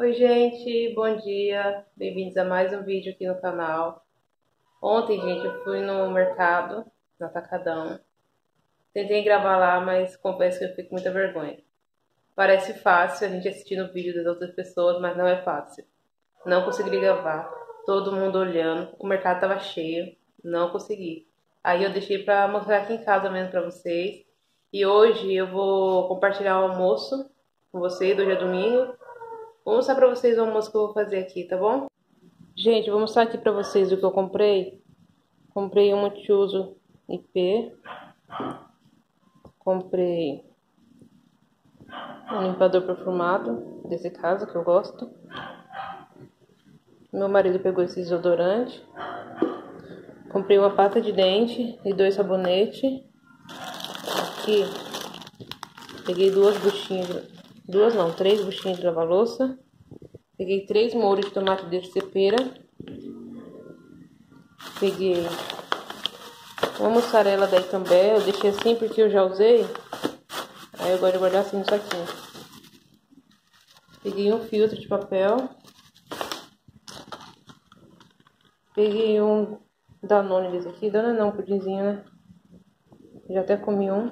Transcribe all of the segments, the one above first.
Oi gente, bom dia, bem-vindos a mais um vídeo aqui no canal. Ontem, gente, eu fui no mercado, no Atacadão. Tentei gravar lá, mas confesso que eu fiquei com muita vergonha. Parece fácil a gente assistir no vídeo das outras pessoas, mas não é fácil. Não consegui gravar, todo mundo olhando, o mercado tava cheio, não consegui. Aí eu deixei pra mostrar aqui em casa mesmo pra vocês. E hoje eu vou compartilhar o almoço com vocês, hoje é domingo. Vou mostrar pra vocês o almoço que eu vou fazer aqui, tá bom? Gente, vou mostrar aqui pra vocês o que eu comprei. Comprei um multiuso IP. Comprei um limpador perfumado, desse caso, que eu gosto. Meu marido pegou esse desodorante. Comprei uma pasta de dente e dois sabonetes. Aqui, peguei duas buchinhas duas não, três buchinhas de lava-louça. Peguei três molhos de tomate de cepera. Peguei uma mussarela da Icambé, eu deixei assim porque eu já usei. Aí eu gosto de guardar assim no saquinho. Peguei um filtro de papel. Peguei um Danone desse aqui, Danone não, pudinzinho, né? Já até comi um.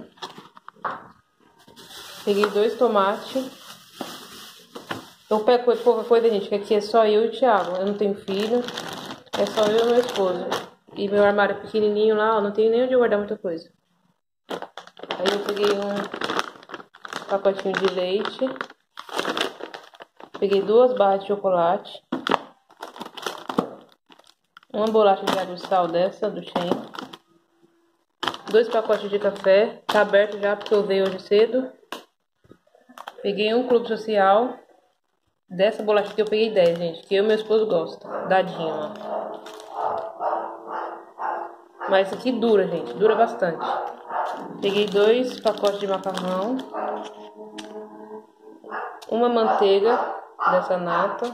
Peguei dois tomates. Eu pego pouca coisa, gente, que aqui é só eu e o Thiago. Eu não tenho filho. É só eu e meu esposo. E meu armário é pequenininho lá, ó, não tenho nem onde guardar muita coisa. Aí eu peguei um pacotinho de leite. Peguei duas barras de chocolate. Uma bolacha de água sal dessa, do Shein. Dois pacotes de café. Tá aberto já porque eu usei hoje cedo. Peguei um clube social. Dessa bolacha aqui eu peguei 10, gente. Que eu e meu esposo gosta. Dadinho, ó. Mas isso aqui dura, gente. Dura bastante. Peguei dois pacotes de macarrão. Uma manteiga dessa nata.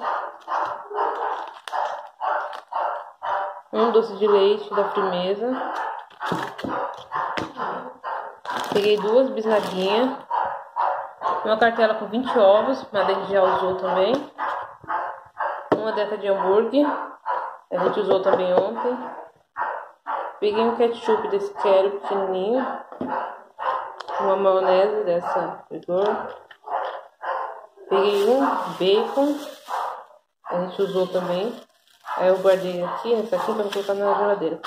Um doce de leite da firmeza. Peguei duas bisnaguinhas. Uma cartela com 20 ovos, gente já usou também. Uma dessa de hambúrguer, a gente usou também ontem. Peguei um ketchup desse quero pequenininho. Uma maionese dessa vigor. Peguei um bacon, a gente usou também. Aí eu guardei aqui, nessa aqui, pra colocar na geladeira.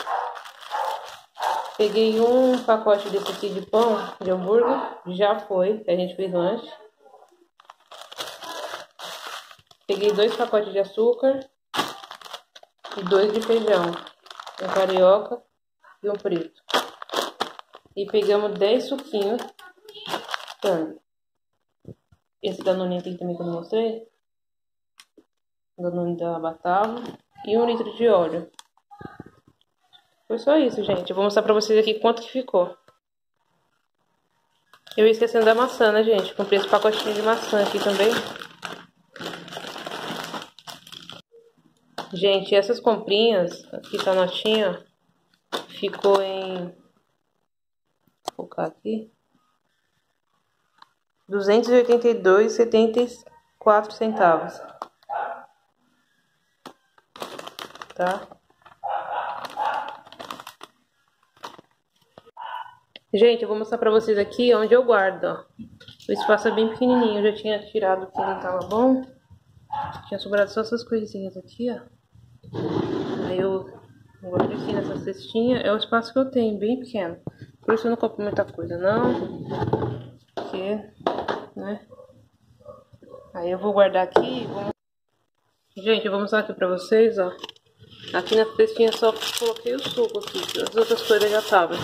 Peguei um pacote desse aqui de pão de hambúrguer, já foi, a gente fez lanche. Peguei dois pacotes de açúcar e dois de feijão, um carioca e um preto. E pegamos 10 suquinhos tanto. Esse danoninho aqui também que eu mostrei. Danone da Batavo. E um litro de óleo. Foi só isso, gente. Eu vou mostrar pra vocês aqui quanto que ficou. Eu esquecendo da maçã, né, gente? Comprei esse pacotinho de maçã aqui também. Gente, essas comprinhas, aqui tá a notinha, ficou em... Vou focar aqui. 282,74 centavos. Tá? Gente, eu vou mostrar pra vocês aqui onde eu guardo, ó. O espaço é bem pequenininho, eu já tinha tirado que não tava bom. Tinha sobrado só essas coisinhas aqui, ó. Aí eu guardo aqui nessa cestinha. É o espaço que eu tenho, bem pequeno. Por isso eu não compro muita coisa, não. Porque, né? Aí eu vou guardar aqui e vou... Gente, eu vou mostrar aqui pra vocês, ó. Aqui na cestinha só coloquei o suco aqui. As outras coisas já estavam.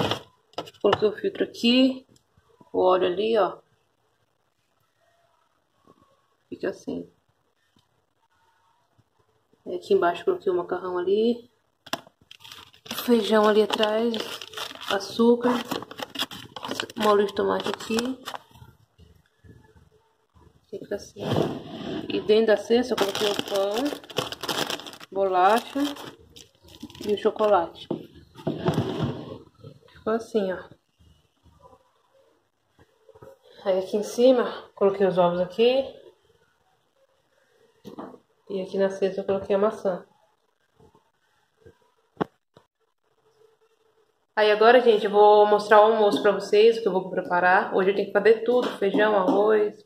Coloquei o filtro aqui, o óleo ali, ó. Fica assim. Aqui embaixo coloquei o macarrão ali. Feijão ali atrás. Açúcar. Molho de tomate aqui. Fica assim. E dentro da cesta eu coloquei o pão, bolacha e o chocolate. Ficou assim, ó. Aí aqui em cima, coloquei os ovos aqui. E aqui na cesta eu coloquei a maçã. Aí agora, gente, eu vou mostrar o almoço pra vocês, o que eu vou preparar. Hoje eu tenho que fazer tudo, feijão, arroz,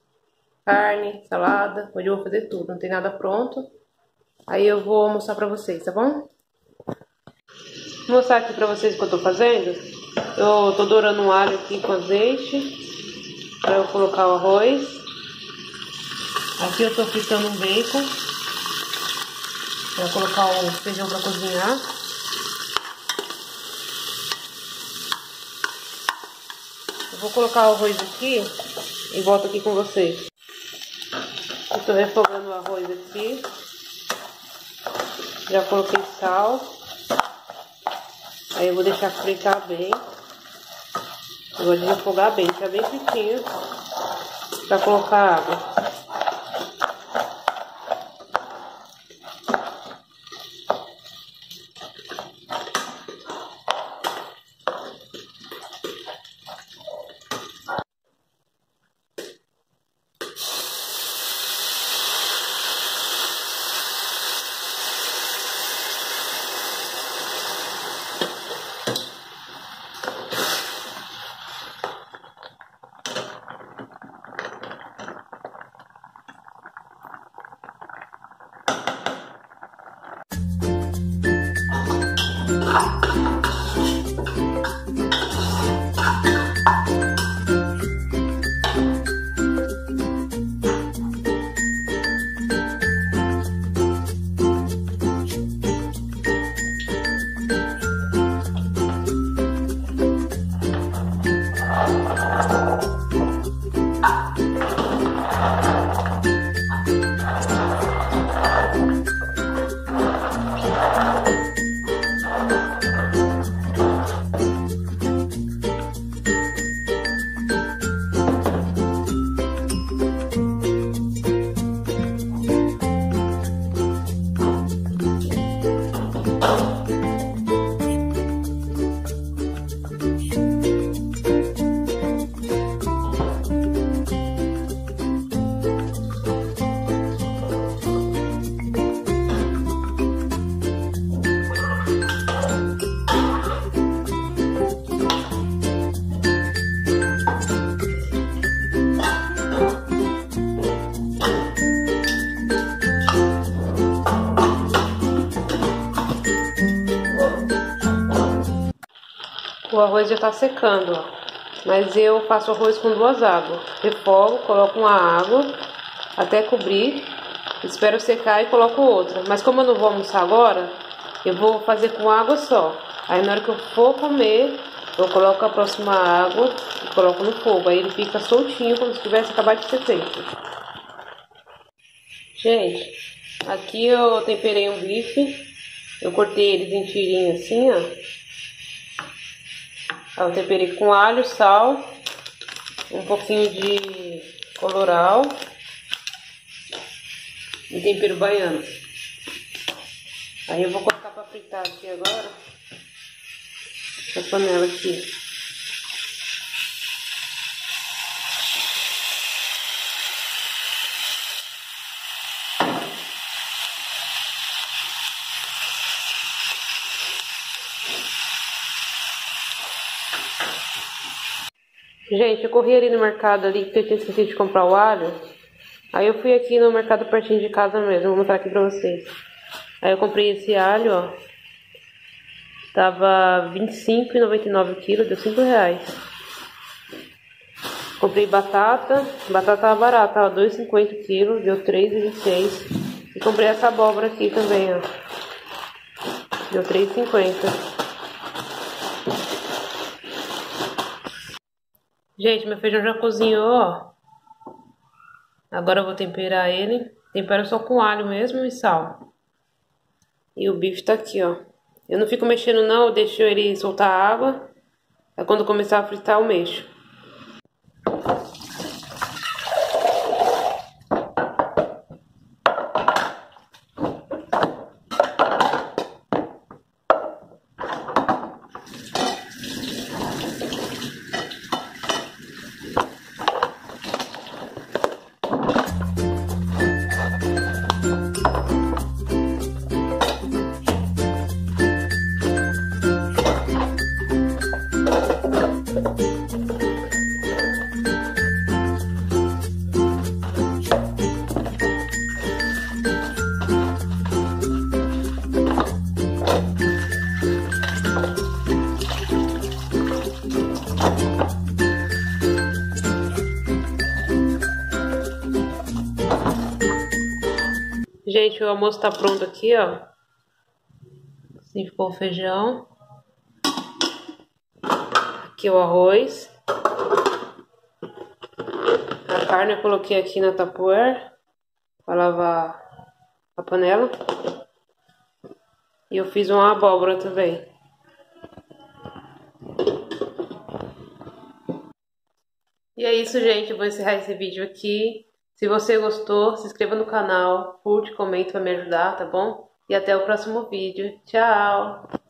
carne, salada. Hoje eu vou fazer tudo, não tem nada pronto. Aí eu vou mostrar pra vocês, tá bom? Vou mostrar aqui pra vocês o que eu tô fazendo. Eu tô dourando um alho aqui com azeite. Pra eu colocar o arroz. Aqui eu tô fritando um bacon. Pra colocar o feijão pra cozinhar. Eu vou colocar o arroz aqui e volto aqui com vocês. Tô refogando o arroz aqui. Já coloquei sal. Aí eu vou deixar fritar bem. Eu vou refogar bem, deixar bem fritinho. Pra colocar água. Ah! O arroz já tá secando, ó. Mas eu faço arroz com duas águas. Refogo, coloco uma água até cobrir, espero secar e coloco outra. Mas como eu não vou almoçar agora, eu vou fazer com água só. Aí na hora que eu for comer, eu coloco a próxima água e coloco no fogo. Aí ele fica soltinho como se tivesse acabado de ser feito. Gente, aqui eu temperei um bife. Eu cortei eles em tirinhas assim, ó. Eu temperei com alho, sal, um pouquinho de coloral e tempero baiano. Aí eu vou colocar para fritar aqui agora. A panela aqui. Gente, eu corri ali no mercado ali porque eu tinha esquecido de comprar o alho. Aí eu fui aqui no mercado pertinho de casa mesmo, vou mostrar aqui pra vocês. Aí eu comprei esse alho, ó. Tava R$25,99 kg, deu 5 reais. Comprei batata, batata tava barata, ó, 2,50 kg, deu 3,26. E comprei essa abóbora aqui também, ó. Deu 3,50. Gente, meu feijão já cozinhou, ó. Agora eu vou temperar ele. Tempero só com alho mesmo e sal. E o bife tá aqui, ó. Eu não fico mexendo não, eu deixo ele soltar água. Aí quando começar a fritar eu mexo. Gente, o almoço tá pronto aqui, ó. Assim ficou o feijão. Aqui o arroz. A carne eu coloquei aqui na tapoer para lavar a panela. E eu fiz uma abóbora também. E é isso, gente. Eu vou encerrar esse vídeo aqui. Se você gostou, se inscreva no canal, curte, comente para me ajudar, tá bom? E até o próximo vídeo. Tchau!